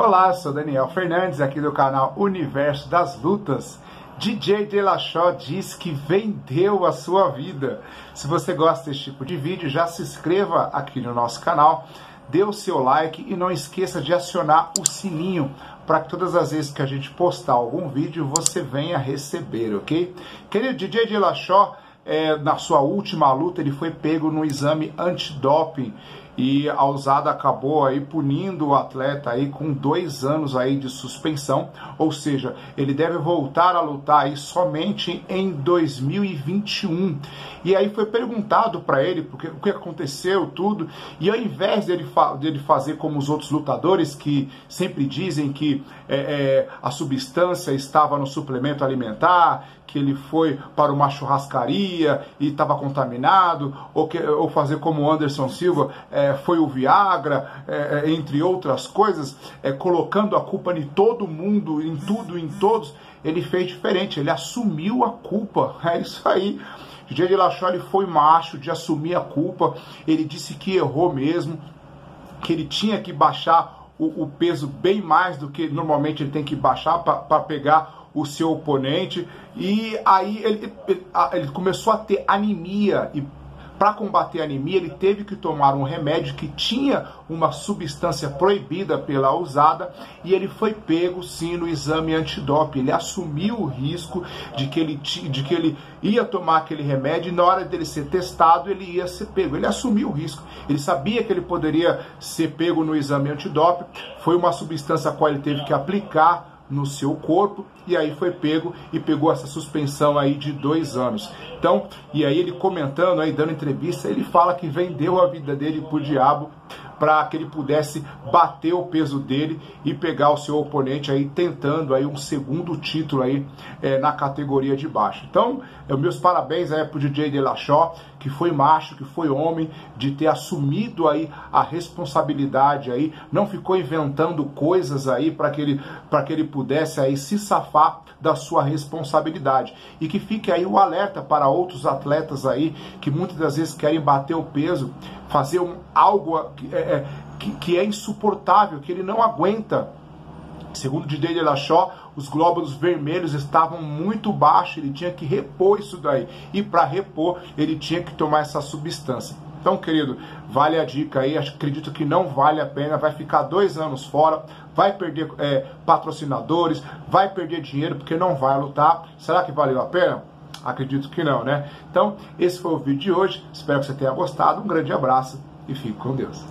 Olá, sou Daniel Fernandes, aqui do canal Universo das Lutas. DJ Delachó diz que vendeu a sua vida. Se você gosta desse tipo de vídeo, já se inscreva aqui no nosso canal, dê o seu like e não esqueça de acionar o sininho para que todas as vezes que a gente postar algum vídeo você venha receber, ok? Querido DJ Delachó, é, na sua última luta ele foi pego no exame antidoping e a usada acabou aí punindo o atleta aí com dois anos aí de suspensão, ou seja, ele deve voltar a lutar aí somente em 2021. E aí foi perguntado para ele porque, o que aconteceu, tudo, e ao invés dele, fa dele fazer como os outros lutadores que sempre dizem que é, é, a substância estava no suplemento alimentar, que ele foi para uma churrascaria e estava contaminado, ou, que, ou fazer como Anderson Silva, é, foi o Viagra, é, é, entre outras coisas, é, colocando a culpa em todo mundo, em tudo, em todos, ele fez diferente, ele assumiu a culpa, é isso aí. DJ de foi macho de assumir a culpa, ele disse que errou mesmo, que ele tinha que baixar o, o peso bem mais do que normalmente ele tem que baixar para pegar o seu oponente e aí ele, ele começou a ter anemia e para combater a anemia, ele teve que tomar um remédio que tinha uma substância proibida pela usada e ele foi pego sim no exame antidoping. Ele assumiu o risco de que ele, de que ele ia tomar aquele remédio e na hora dele ser testado ele ia ser pego. Ele assumiu o risco. Ele sabia que ele poderia ser pego no exame antidoping. Foi uma substância a qual ele teve que aplicar no seu corpo e aí foi pego e pegou essa suspensão aí de dois anos. Então, e aí ele comentando aí, dando entrevista, ele fala que vendeu a vida dele pro diabo para que ele pudesse bater o peso dele e pegar o seu oponente aí tentando aí um segundo título aí é, na categoria de baixo. Então, é, meus parabéns aí pro DJ Delachó, que foi macho, que foi homem, de ter assumido aí a responsabilidade aí, não ficou inventando coisas aí para que ele para que ele pudesse aí se safar da sua responsabilidade. E que fique aí o alerta para outros atletas aí que muitas das vezes querem bater o peso, fazer um, algo é, é, que, que é insuportável, que ele não aguenta. Segundo Didier Delachó, os glóbulos vermelhos estavam muito baixos, ele tinha que repor isso daí. E para repor, ele tinha que tomar essa substância. Então, querido, vale a dica aí. Acredito que não vale a pena. Vai ficar dois anos fora, vai perder é, patrocinadores, vai perder dinheiro porque não vai lutar. Será que valeu a pena? Acredito que não, né? Então, esse foi o vídeo de hoje. Espero que você tenha gostado. Um grande abraço e fique com Deus.